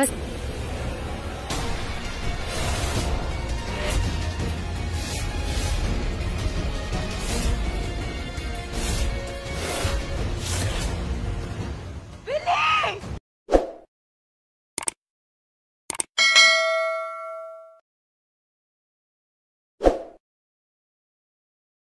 Pues